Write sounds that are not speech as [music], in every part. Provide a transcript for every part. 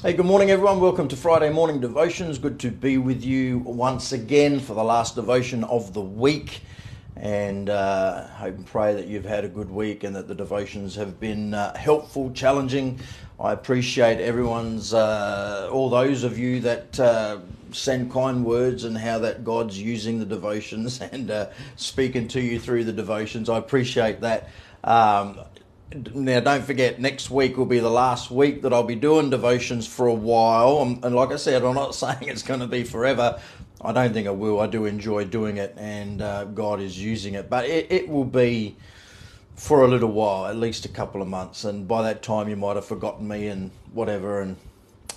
Hey, good morning, everyone. Welcome to Friday morning devotions. Good to be with you once again for the last devotion of the week. And uh, hope and pray that you've had a good week and that the devotions have been uh, helpful, challenging. I appreciate everyone's, uh, all those of you that uh, send kind words and how that God's using the devotions [laughs] and uh, speaking to you through the devotions. I appreciate that. Um, now don't forget next week will be the last week that i'll be doing devotions for a while. And, and like i said i'm not [laughs] saying it's going to be forever. I don't think i will. I do enjoy doing it and uh, god is using it. But it, it will be for a little while at least a couple of months. And by that time you might have forgotten me and whatever and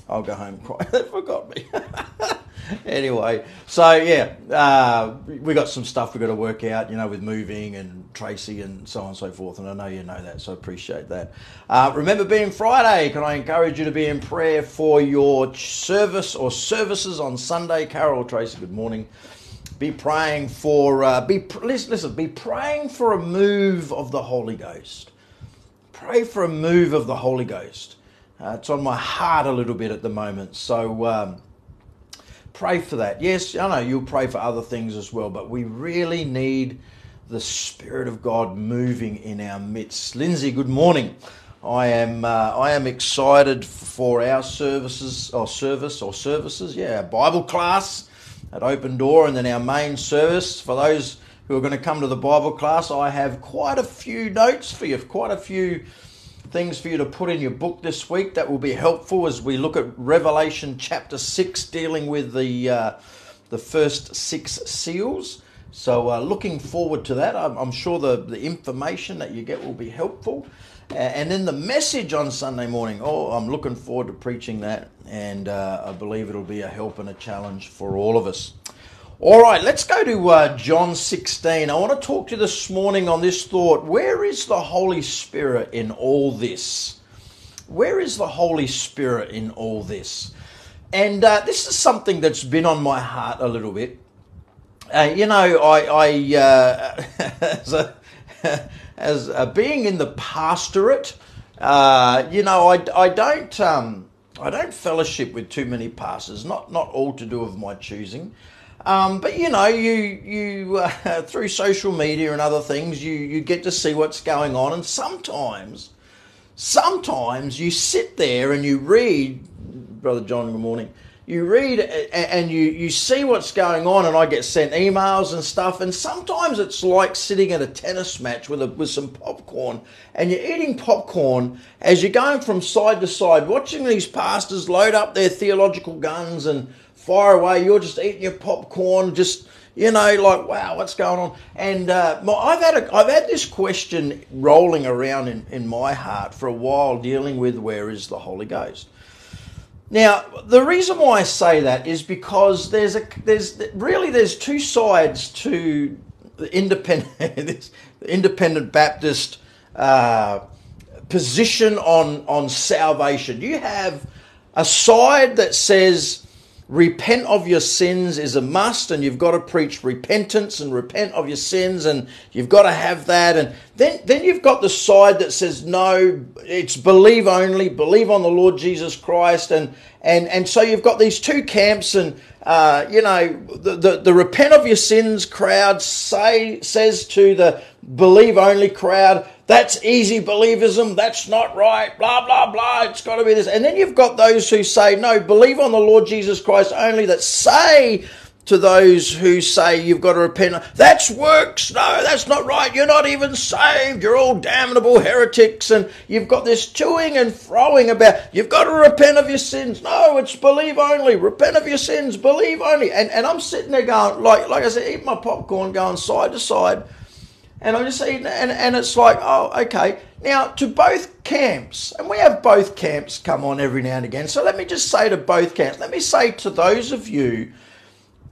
i'll go home cry. [laughs] They forgot me [laughs] [laughs] anyway, so yeah, uh, we got some stuff we got to work out, you know, with moving and Tracy and so on and so forth. And I know you know that, so appreciate that. Uh, remember, being Friday, can I encourage you to be in prayer for your service or services on Sunday? Carol, Tracy, good morning. Be praying for, uh, be listen, listen, be praying for a move of the Holy Ghost. Pray for a move of the Holy Ghost. Uh, it's on my heart a little bit at the moment, so. Um, pray for that. Yes, I know you'll pray for other things as well, but we really need the Spirit of God moving in our midst. Lindsay, good morning. I am uh, I am excited for our services or service or services. Yeah, Bible class at Open Door, and then our main service. For those who are going to come to the Bible class, I have quite a few notes for you, quite a few things for you to put in your book this week that will be helpful as we look at Revelation chapter 6, dealing with the, uh, the first six seals. So, uh, looking forward to that. I'm, I'm, sure the, the information that you get will be helpful. And then the message on Sunday morning, oh, I'm looking forward to preaching that, and uh, I believe it'll be a help and a challenge for all of us. All right, let's go to uh, John 16. I want to talk to you this morning on this thought. Where is the Holy Spirit in all this? Where is the Holy Spirit in all this? And uh, this is something that's been on my heart a little bit. Uh, you know, I, I uh, [laughs] as, a, [laughs] as a, being in the pastorate, uh, you know, I, I don't um, I don't fellowship with too many pastors. Not not all to do of my choosing. Um, but you know, you you uh, [laughs] through social media and other things, you you get to see what's going on, and sometimes, sometimes you sit there and you read, brother John. Good morning. You read and you you see what's going on, and I get sent emails and stuff, and sometimes it's like sitting at a tennis match with a, with some popcorn, and you're eating popcorn as you're going from side to side, watching these pastors load up their theological guns and far away. You're just eating your popcorn, just you know, like wow, what's going on? And uh, I've had a, I've had this question rolling around in, in my heart for a while, dealing with where is the Holy Ghost. Now, the reason why I say that is because there's a there's really there's two sides to the independent [laughs] independent Baptist uh, position on on salvation. You have a side that says repent of your sins is a must and you've got to preach repentance and repent of your sins and you've got to have that. And then then you've got the side that says no it's believe only believe on the lord jesus christ. And and and so you've got these two camps and uh, you know the, the, the repent of your sins crowd say says to the believe only crowd that's easy believism. That's not right. Blah, blah, blah. It's got to be this. And then you've got those who say, no, believe on the Lord Jesus Christ only, that say to those who say you've got to repent. That's works. No, that's not right. You're not even saved. You're all damnable heretics. And you've got this toing and froing about you've got to repent of your sins. No, it's believe only. Repent of your sins. Believe only. And, and I'm sitting there going, like, like I said, eat my popcorn, going side to side and I'm just eating, and, and it's like, oh, okay. Now, to both camps, and we have both camps come on every now and again. So let me just say to both camps, let me say to those of you,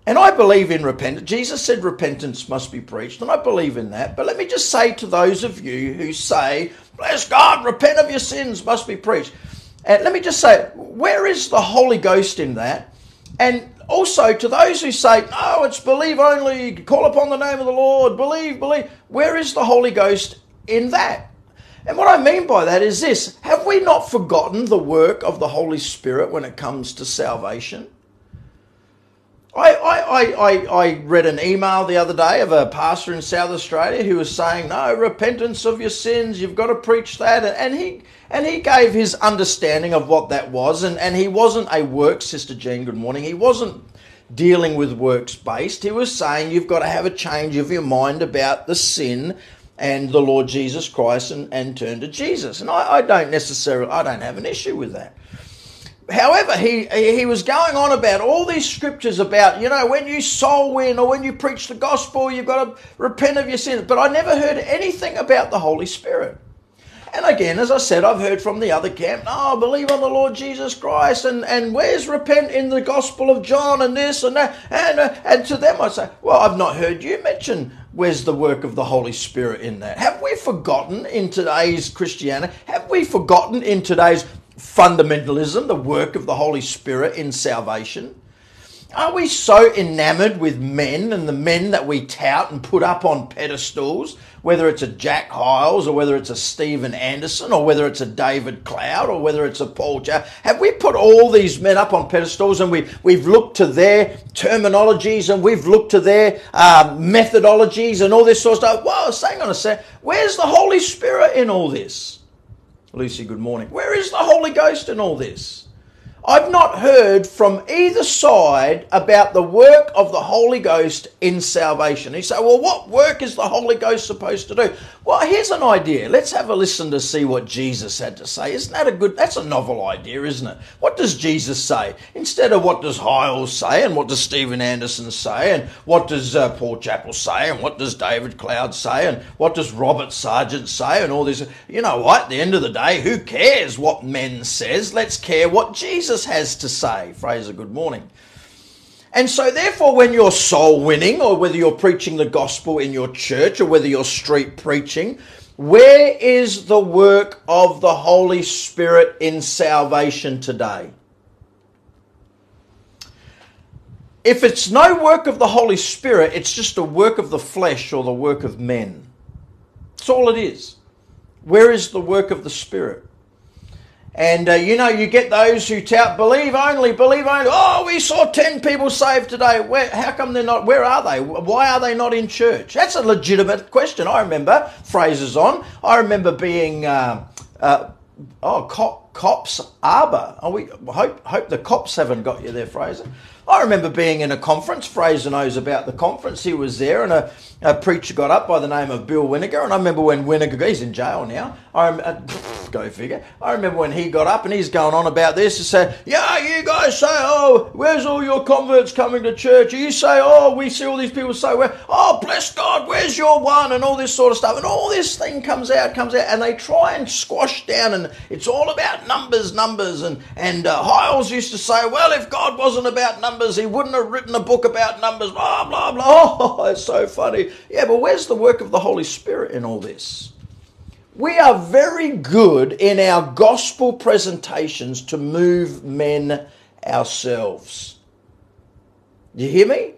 and I believe in repentance. Jesus said repentance must be preached, and I believe in that. But let me just say to those of you who say, bless God, repent of your sins must be preached. And let me just say, where is the Holy Ghost in that? And also, to those who say, no, it's believe only, call upon the name of the Lord, believe, believe, where is the Holy Ghost in that? And what I mean by that is this have we not forgotten the work of the Holy Spirit when it comes to salvation? I, I, I, I read an email the other day of a pastor in South Australia who was saying, No, repentance of your sins, you've got to preach that. And he, and he gave his understanding of what that was. And, and he wasn't a work, Sister Jean, good morning. He wasn't dealing with works based. He was saying you've got to have a change of your mind about the sin and the Lord Jesus Christ and, and turn to Jesus. And I, I don't necessarily, I don't have an issue with that however, he, he was going on about all these scriptures about, you know, when you soul win or when you preach the gospel, you've got to repent of your sins. But I never heard anything about the Holy Spirit. And again, as I said, I've heard from the other camp, oh, believe on the Lord Jesus Christ, and, and where's repent in the Gospel of John and this and that? And, uh, and to them I say, well, I've not heard you mention where's the work of the Holy Spirit in that. Have we forgotten in today's Christianity, have we forgotten in today's fundamentalism, the work of the Holy Spirit in salvation? Are we so enamored with men and the men that we tout and put up on pedestals, whether it's a Jack Hyles or whether it's a Steven Anderson or whether it's a David Cloud or whether it's a Paul J? Have we put all these men up on pedestals and we, we've looked to their terminologies and we've looked to their uh, methodologies and all this sort of stuff? Well, hang on a sec. Where's the Holy Spirit in all this? Lucy, good morning. Where is the Holy Ghost in all this? I've not heard from either side about the work of the Holy Ghost in salvation. You say, well, what work is the Holy Ghost supposed to do? Well, here's an idea. Let's have a listen to see what Jesus had to say. Isn't that a good, that's a novel idea, isn't it? What does Jesus say? Instead of what does Hyles say and what does Steven Anderson say and what does uh, Paul Chappell say and what does David Cloud say and what does Robert Sargent say and all this. You know what? At the end of the day, who cares what men says? Let's care what Jesus has to say. Fraser, good morning. And so, therefore, when you're soul winning, or whether you're preaching the gospel in your church, or whether you're street preaching, where is the work of the Holy Spirit in salvation today? If it's no work of the Holy Spirit, it's just a work of the flesh or the work of men. That's all it is. Where is the work of the Spirit? And uh, you know, you get those who tout, believe only, believe only. Oh, we saw 10 people saved today. Where, how come they're not? Where are they? Why are they not in church? That's a legitimate question. I remember Fraser's on. I remember being, uh, uh, oh, cop, cops arbor. Oh, we hope, hope the cops haven't got you there, Fraser. I remember being in a conference. Fraser knows about the conference. He was there, and a, a preacher got up by the name of Bill Winiger. And I remember when Winiger, he's in jail now. I uh, [laughs] go figure. I remember when he got up and he's going on about this and said, "Yeah, you guys say, oh, where's all your converts coming to church? You say, oh, we see all these people say, well, oh, bless God, where's your one? And all this sort of stuff. And all this thing comes out, comes out, and they try and squash down, and it's all about numbers, numbers. And and uh, Hyles used to say, well, if God wasn't about numbers numbers. He wouldn't have written a book about numbers. Blah, blah, blah. [laughs] Oh, it's so funny. Yeah, but where's the work of the Holy Spirit in all this? We are very good in our gospel presentations to move men ourselves. You hear me?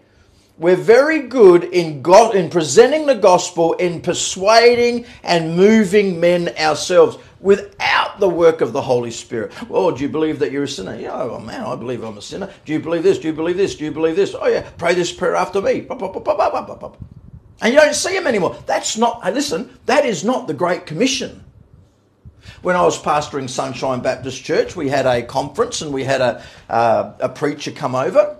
We're very good in, go- in presenting the gospel, in persuading and moving men ourselves without the work of the Holy Spirit. Oh, do you believe that you're a sinner? Yeah, oh man, I believe I'm a sinner. Do you believe this? Do you believe this? Do you believe this? Oh yeah, pray this prayer after me. And you don't see him anymore. That's not, listen, that is not the Great Commission. When I was pastoring Sunshine Baptist Church, we had a conference and we had a, uh, a preacher come over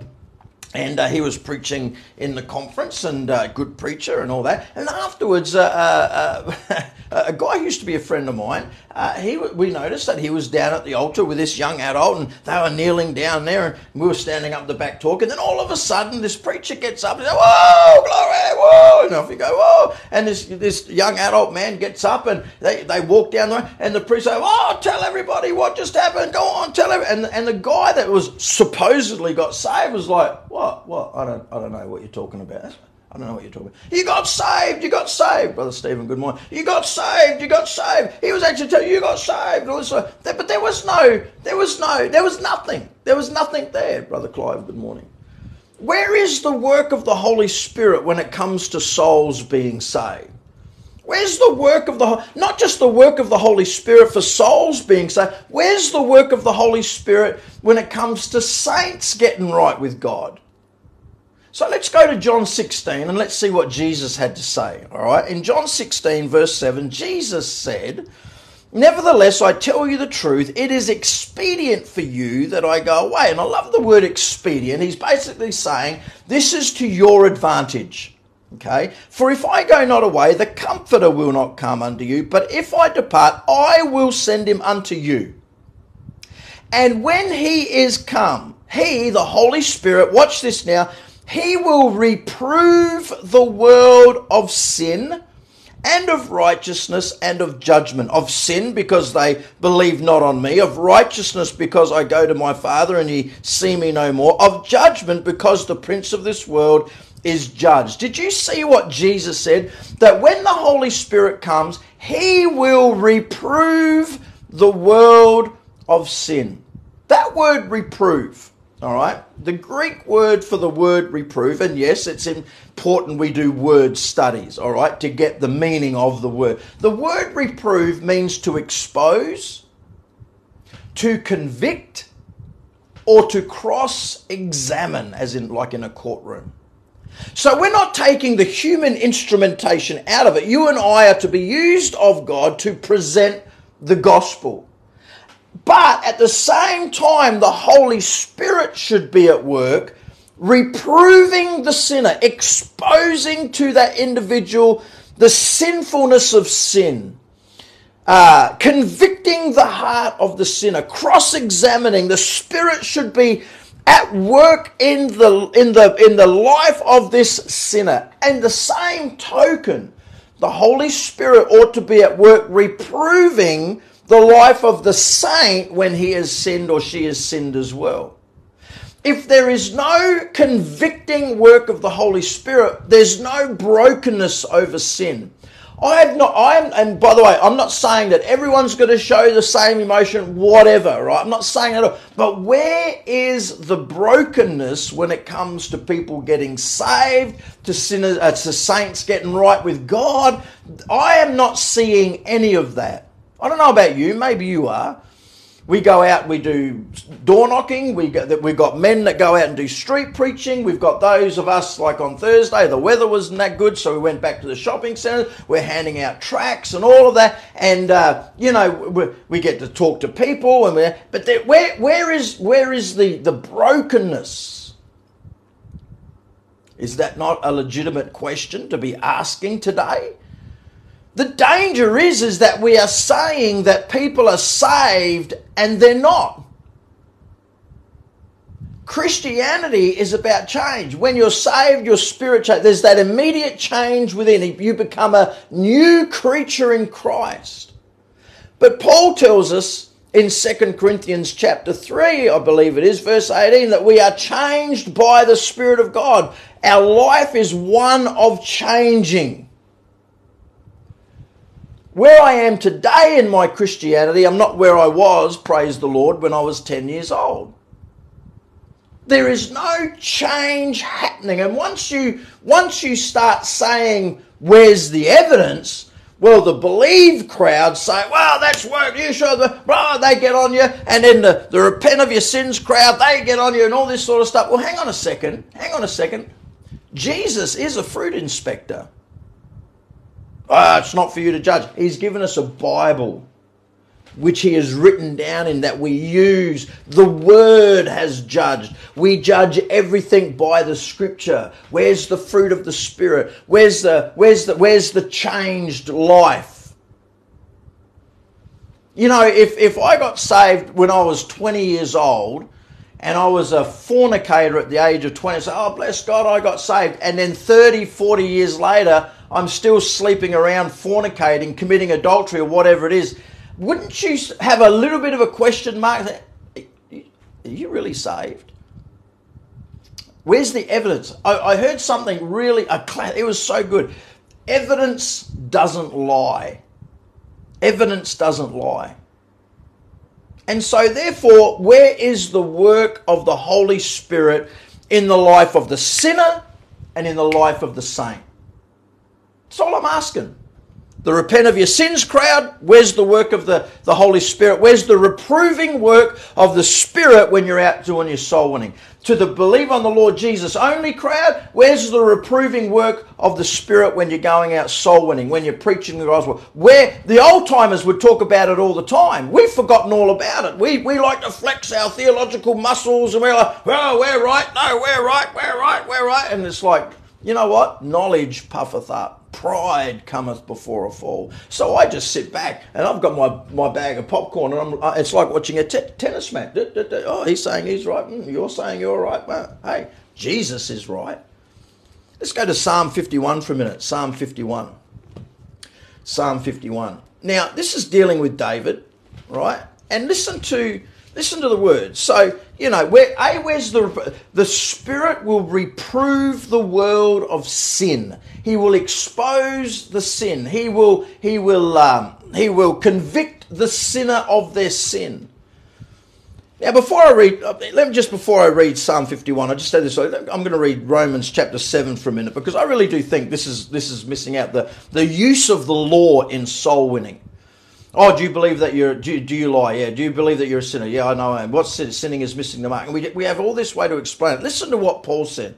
and uh, he was preaching in the conference and uh, good preacher and all that. And afterwards uh, uh, uh [laughs] a guy who used to be a friend of mine uh, he we noticed that he was down at the altar with this young adult and they were kneeling down there and we were standing up the back talking And then all of a sudden this preacher gets up and says whoa glory whoa and off you go whoa. And this this young adult man gets up and they, they walk down there and the priest says oh tell everybody what just happened. Go on tell everybody. and, and the guy that was supposedly got saved was like what? What? I don't. I don't know what you're talking about. I don't know what you're talking about. You got saved. You got saved, brother Stephen. Good morning. You got saved. You got saved. He was actually telling you you got saved. But there was no. There was no. There was nothing. There was nothing there, brother Clive. Good morning. Where is the work of the Holy Spirit when it comes to souls being saved? Where's the work of the not just the work of the Holy Spirit for souls being saved? Where's the work of the Holy Spirit when it comes to saints getting right with God? So let's go to John 16 and let's see what Jesus had to say. All right. In John 16, verse 7, Jesus said, Nevertheless, I tell you the truth, it is expedient for you that I go away. And I love the word expedient. He's basically saying, This is to your advantage. Okay? For if I go not away, the Comforter will not come unto you. But if I depart, I will send him unto you. And when he is come, he, the Holy Spirit, watch this now, he will reprove the world of sin and of righteousness and of judgment. Of sin because they believe not on me, of righteousness because I go to my Father and ye see me no more, of judgment because the prince of this world is judged. Did you see what Jesus said? That when the Holy Spirit comes, he will reprove the world of sin. That word reprove all right. The Greek word for the word reprove, and yes, it's important we do word studies, all right, to get the meaning of the word. The word reprove means to expose, to convict, or to cross examine, as in like in a courtroom. So we're not taking the human instrumentation out of it. You and I are to be used of God to present the gospel. But at the same time, the Holy Spirit should be at work, reproving the sinner, exposing to that individual the sinfulness of sin, uh, convicting the heart of the sinner, cross examining. The Spirit should be at work in the, in, the, in the life of this sinner. And the same token, the Holy Spirit ought to be at work reproving the life of the saint when he has sinned or she has sinned as well. If there is no convicting work of the Holy Spirit, there's no brokenness over sin. I have not, I'm, and by the way, I'm not saying that everyone's going to show the same emotion, whatever, right? I'm not saying that, but where is the brokenness when it comes to people getting saved, to sinners, uh, to saints getting right with God? I am not seeing any of that. I don't know about you, maybe you are. We go out, we do door knocking. We got, we've got men that go out and do street preaching. We've got those of us, like on Thursday, the weather wasn't that good, so we went back to the shopping centre. We're handing out tracts and all of that. And, uh, you know, we, we, get to talk to people. And we're, but there, where, where is, where is the, the brokenness? Is that not a legitimate question to be asking today? The danger is, is that we are saying that people are saved and they're not. Christianity is about change. When you're saved, your spirit change. There's that immediate change within. You become a new creature in Christ. But Paul tells us in 2 Corinthians chapter 3, I believe it is, verse 18, that we are changed by the Spirit of God. Our life is one of changing. Where I am today in my Christianity, I'm not where I was, praise the Lord, when I was 10 years old. There is no change happening. And once you, once you start saying, where's the evidence? Well, the believe crowd say, well, that's work, you show the, blah, they get on you. And then the, the repent of your sins crowd, they get on you and all this sort of stuff. Well, hang on a second. Hang on a second. Jesus is a fruit inspector. Ah, it's not for you to judge. He's given us a Bible which he has written down in that we use. The word has judged. We judge everything by the scripture. Where's the fruit of the spirit? Where's the where's the where's the changed life? You know, if if I got saved when I was 20 years old and I was a fornicator at the age of 20, so oh bless God, I got saved. And then 30, 40 years later, I'm still sleeping around, fornicating, committing adultery, or whatever it is, wouldn't you have a little bit of a question mark? Are you really saved? Where's the evidence? I, I heard something really, it was so good. Evidence doesn't lie. Evidence doesn't lie. And so, therefore, where is the work of the Holy Spirit in the life of the sinner and in the life of the saint? That's all I'm asking. The repent of your sins crowd, where's the work of the, the Holy Spirit? Where's the reproving work of the Spirit when you're out doing your soul winning? To the believe on the Lord Jesus only crowd, where's the reproving work of the Spirit when you're going out soul winning, when you're preaching the gospel? Where the old timers would talk about it all the time. We've forgotten all about it. We, we like to flex our theological muscles and we're like, oh, we're right, no, we're right, we're right, we're right. And it's like, you know what? Knowledge puffeth up pride cometh before a fall. So I just sit back and I've got my, my bag of popcorn and I'm, uh, it's like watching a tennis match. Oh, he's saying he's right. Mm, you're saying you're right. Well, hey, Jesus is right. Let's go to Psalm 51 for a minute. Psalm 51. Psalm 51. Now, this is dealing with David, right? And listen to Listen to the words. So, you know, where, A, where's the, the Spirit will reprove the world of sin. He will expose the sin. He will, he will, um, he will convict the sinner of their sin. Now, before I read, uh, let me just before I read Psalm 51, I just say this. I'm going to read Romans chapter 7 for a minute because I really do think this is this is missing out the the use of the law in soul winning. Oh, do you believe that you're, do, do you lie? Yeah. Do you believe that you're a sinner? Yeah, I know I am. What's sinning is missing the mark. And we, we have all this way to explain it. Listen to what Paul said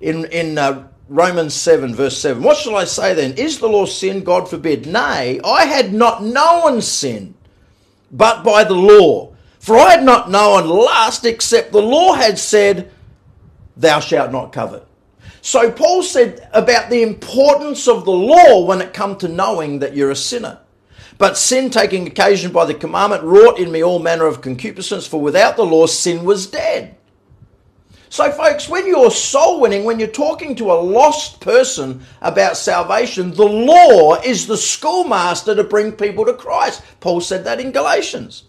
in, in uh, Romans 7, verse 7. What shall I say then? Is the law sin? God forbid. Nay, I had not known sin, but by the law. For I had not known lust, except the law had said, Thou shalt not covet. So Paul said about the importance of the law when it come to knowing that you're a sinner. But sin, taking occasion by the commandment, wrought in me all manner of concupiscence, for without the law, sin was dead. So, folks, when you're soul winning, when you're talking to a lost person about salvation, the law is the schoolmaster to bring people to Christ. Paul said that in Galatians.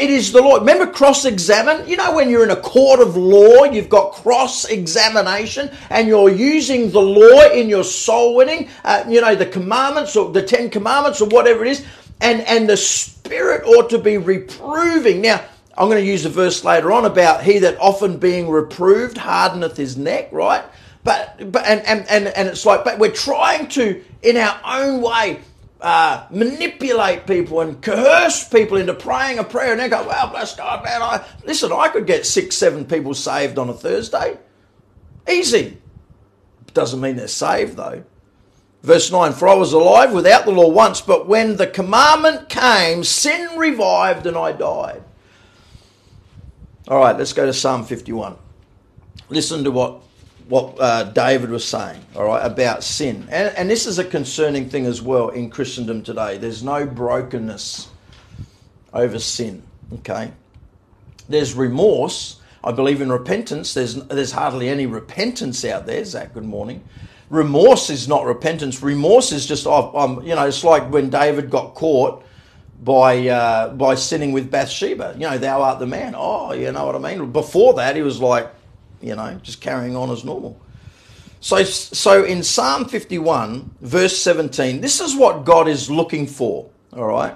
It is the law. Remember cross examine? You know, when you're in a court of law, you've got cross examination and you're using the law in your soul winning, uh, you know, the commandments or the Ten Commandments or whatever it is, and, and the Spirit ought to be reproving. Now, I'm going to use a verse later on about he that often being reproved hardeneth his neck, right? But, but and, and, and, and it's like, but we're trying to, in our own way, uh, manipulate people and coerce people into praying a prayer and they go, well, bless God, man. I, listen, I could get six, seven people saved on a Thursday. Easy. Doesn't mean they're saved, though. Verse 9 For I was alive without the law once, but when the commandment came, sin revived and I died. All right, let's go to Psalm 51. Listen to what what uh, David was saying, all right, about sin. And, and this is a concerning thing as well in Christendom today. There's no brokenness over sin, okay? There's remorse. I believe in repentance. There's, there's hardly any repentance out there. Zach, good morning. Remorse is not repentance. Remorse is just, oh, um, you know, it's like when David got caught by uh, by sinning with Bathsheba. You know, thou art the man. Oh, you know what I mean? Before that, he was like, you know, just carrying on as normal. So, so in Psalm 51, verse 17, this is what God is looking for, all right?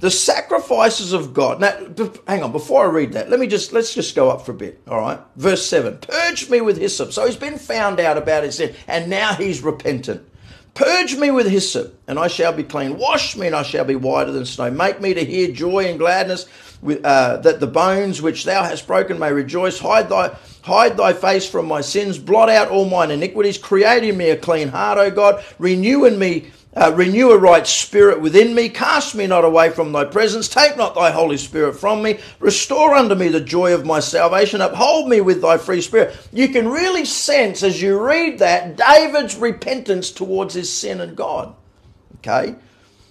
The sacrifices of God. Now, hang on, before I read that, let me just, let's just go up for a bit, all right? Verse 7, purge me with hyssop. So he's been found out about his sin, and now he's repentant. Purge me with hyssop, and I shall be clean. Wash me, and I shall be whiter than snow. Make me to hear joy and gladness, uh, that the bones which thou hast broken may rejoice. Hide thy Hide thy face from my sins, blot out all mine iniquities, create in me a clean heart, O God, renew in me uh, renew a right spirit within me. Cast me not away from thy presence. Take not thy Holy Spirit from me. Restore unto me the joy of my salvation. Uphold me with thy free spirit. You can really sense as you read that David's repentance towards his sin and God. Okay?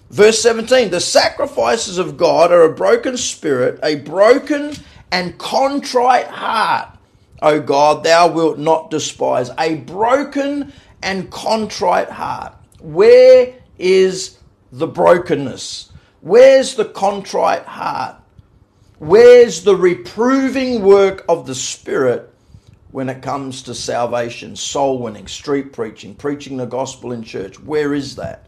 Verse 17 The sacrifices of God are a broken spirit, a broken and contrite heart. O God, thou wilt not despise a broken and contrite heart. Where is the brokenness? Where's the contrite heart? Where's the reproving work of the Spirit when it comes to salvation, soul winning, street preaching, preaching the gospel in church? Where is that?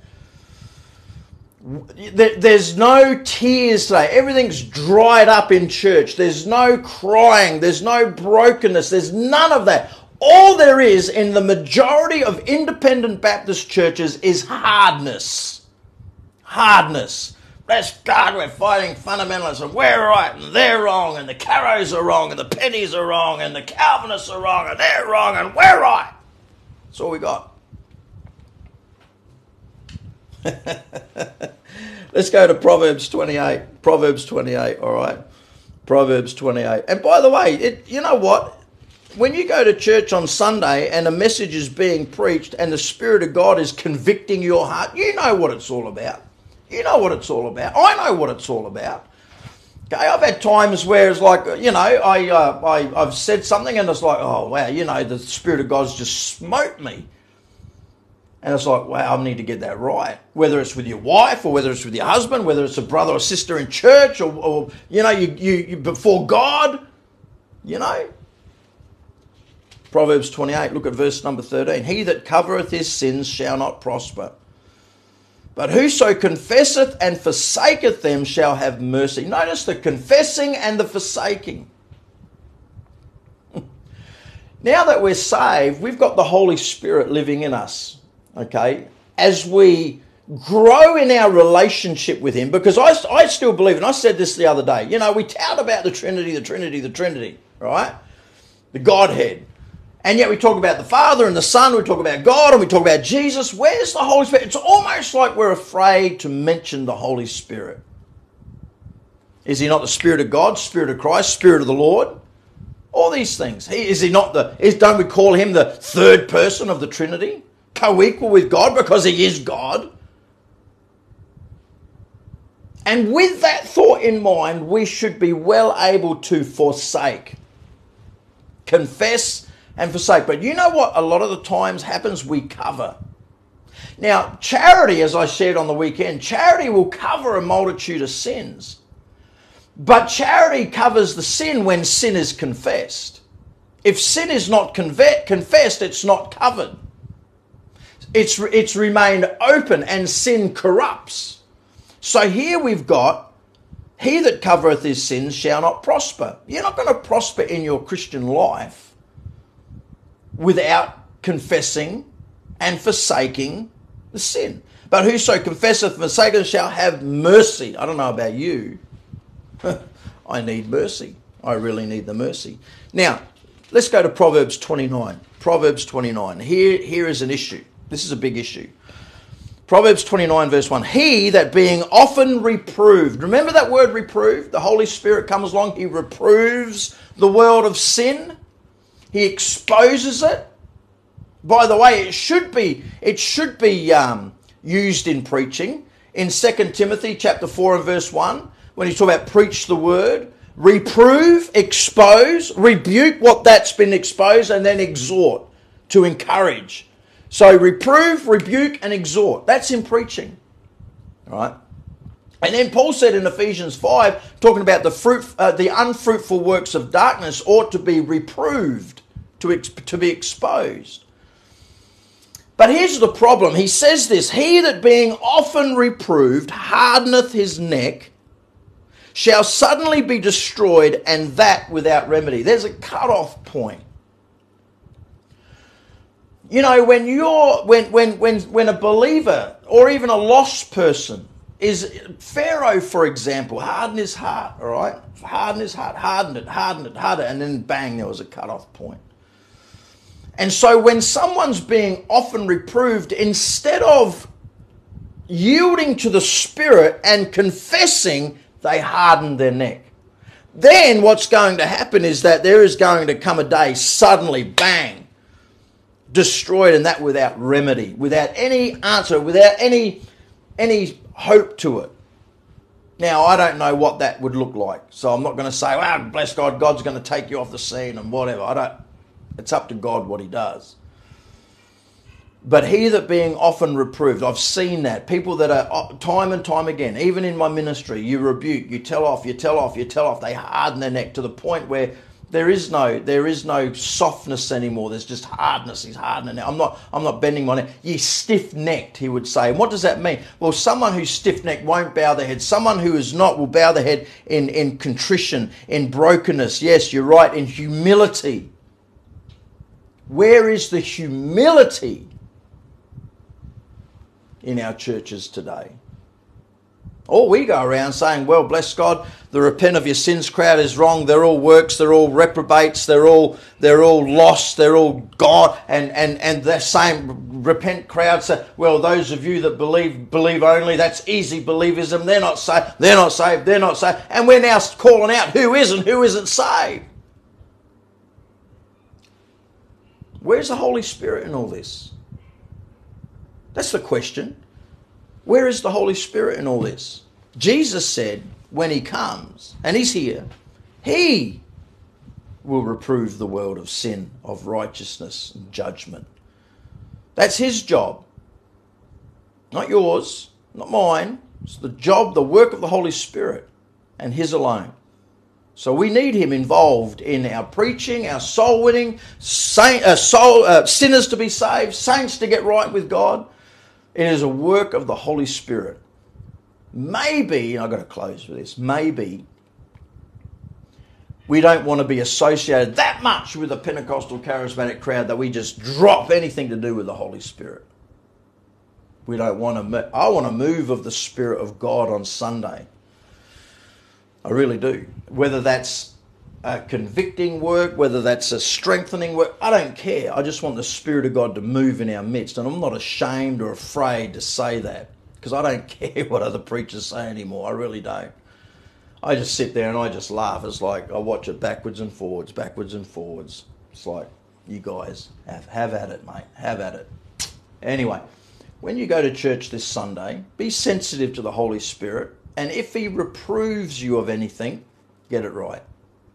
There's no tears today. Everything's dried up in church. There's no crying. There's no brokenness. There's none of that. all there is in the majority of independent Baptist churches is hardness. Hardness. Let's God, we're fighting fundamentalism. We're right and they're wrong, and the Caros are wrong, and the Pennies are wrong, and the Calvinists are wrong, and they're wrong, and we're right. That's all we got. [laughs] Let's go to Proverbs 28. Proverbs 28, all right? Proverbs 28. And by the way, it, you know what? When you go to church on Sunday and a message is being preached and the Spirit of God is convicting your heart, you know what it's all about. You know what it's all about. I know what it's all about. Okay, I've had times where it's like, you know, I, uh, I, I've said something and it's like, oh, wow, you know, the Spirit of God's just smote me. And it's like, wow, I need to get that right. Whether it's with your wife or whether it's with your husband, whether it's a brother or sister in church or, or you know, you, you, you before God, you know. Proverbs 28, look at verse number 13. He that covereth his sins shall not prosper. But whoso confesseth and forsaketh them shall have mercy. Notice the confessing and the forsaking. [laughs] now that we're saved, we've got the Holy Spirit living in us okay, as we grow in our relationship with Him, because I, I still believe, and I said this the other day, you know, we tout about the Trinity, the Trinity, the Trinity, right? The Godhead. And yet we talk about the Father and the Son, we talk about God, and we talk about Jesus. Where's the Holy Spirit? It's almost like we're afraid to mention the Holy Spirit. Is he not the Spirit of God, Spirit of Christ, Spirit of the Lord? All these things. He, is he not the, is, don't we call him the third person of the Trinity? Co equal with God because He is God. And with that thought in mind, we should be well able to forsake, confess, and forsake. But you know what? A lot of the times happens, we cover. Now, charity, as I said on the weekend, charity will cover a multitude of sins. But charity covers the sin when sin is confessed. If sin is not confessed, it's not covered it's, it's remained open and sin corrupts. So here we've got, he that covereth his sins shall not prosper. You're not going to prosper in your Christian life without confessing and forsaking the sin. But whoso confesseth and forsaketh shall have mercy. I don't know about you. [laughs] I need mercy. I really need the mercy. Now, let's go to Proverbs 29. Proverbs 29. Here, here is an issue. This is a big issue. Proverbs 29, verse 1 He that being often reproved, remember that word reproved? The Holy Spirit comes along, He reproves the world of sin, He exposes it. By the way, it should be, it should be um, used in preaching. In 2 Timothy chapter 4 and verse 1, when you talk about preach the word, reprove, expose, rebuke what that's been exposed, and then exhort to encourage so reprove, rebuke, and exhort. That's in preaching. All right? And then Paul said in Ephesians 5, talking about the fruit, uh, the unfruitful works of darkness ought to be reproved, to, ex- to be exposed. But here's the problem. He says this He that being often reproved hardeneth his neck shall suddenly be destroyed, and that without remedy. There's a cut-off point you know, when you're when when when when a believer or even a lost person is Pharaoh, for example, hardened his heart, all right? Hardened his heart, hardened it, hardened it, hardened it, and then bang, there was a cut-off point. And so when someone's being often reproved, instead of yielding to the Spirit and confessing, they harden their neck. Then what's going to happen is that there is going to come a day, suddenly, bang, destroyed and that without remedy, without any answer, without any any hope to it. Now, I don't know what that would look like. So I'm not going to say, well, bless God, God's going to take you off the scene and whatever. I don't it's up to God what he does. But he that being often reproved, I've seen that. People that are uh, time and time again, even in my ministry, you rebuke, you tell off, you tell off, you tell off. They harden their neck to the point where there is no there is no softness anymore. There's just hardness. He's hardening. it. I'm not I'm not bending my neck. You stiff necked, he would say. And what does that mean? Well, someone who's stiff necked won't bow their head. Someone who is not will bow their head in, in contrition, in brokenness. Yes, you're right, in humility. Where is the humility in our churches today? Or we go around saying, well, bless God, the repent of your sins crowd is wrong. They're all works. They're all reprobates. They're all, they're all lost. They're all gone. And, and, and the same repent crowd say, well, those of you that believe, believe only, that's easy believism. They're not saved. They're not saved. They're not saved. And we're now calling out who is and who isn't saved. Where's the Holy Spirit in all this? That's the question. Where is the Holy Spirit in all this? Jesus said, when he comes, and he's here, he will reprove the world of sin, of righteousness, and judgment. That's his job. Not yours, not mine. It's the job, the work of the Holy Spirit, and his alone. So we need him involved in our preaching, our soul winning, saint, uh, soul, uh, sinners to be saved, saints to get right with God. It is a work of the Holy Spirit. Maybe, I've got to close with this, maybe we don't want to be associated that much with the Pentecostal charismatic crowd that we just drop anything to do with the Holy Spirit. We don't want to. I want to move of the Spirit of God on Sunday. I really do. Whether that's a convicting work, whether that's a strengthening work, I don't care. I just want the Spirit of God to move in our midst. And I'm not ashamed or afraid to say that because I don't [laughs] care what other preachers say anymore. I really don't. I just sit there and I just laugh. It's like I watch it backwards and forwards, backwards and forwards. It's like, you guys have, have at it, mate. Have at it. Anyway, when you go to church this Sunday, be sensitive to the Holy Spirit. And if He reproves you of anything, get it right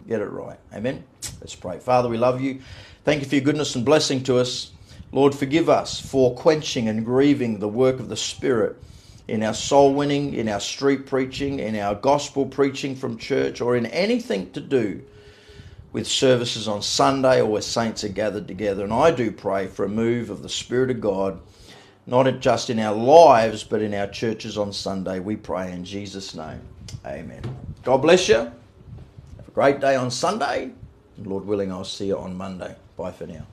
get it right. Amen. Let's pray. Father, we love you. Thank you for your goodness and blessing to us. Lord, forgive us for quenching and grieving the work of the Spirit in our soul winning, in our street preaching, in our gospel preaching from church, or in anything to do with services on Sunday or where saints are gathered together. And I do pray for a move of the Spirit of God, not just in our lives, but in our churches on Sunday. We pray in Jesus' name. Amen. God bless you. Great day on Sunday. Lord willing, I'll see you on Monday. Bye for now.